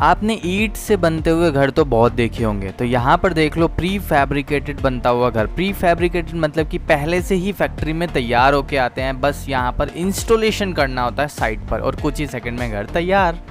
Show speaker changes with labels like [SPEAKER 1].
[SPEAKER 1] आपने ईट से बनते हुए घर तो बहुत देखे होंगे। तो यहाँ पर देख लो प्री फैब्रिकेटेड बनता हुआ घर। प्री फैब्रिकेटेड मतलब कि पहले से ही फैक्ट्री में तैयार होके आते हैं। बस यहाँ पर इंस्टॉलेशन करना होता है साइट पर। और कुछ ही सेकंड में घर तैयार।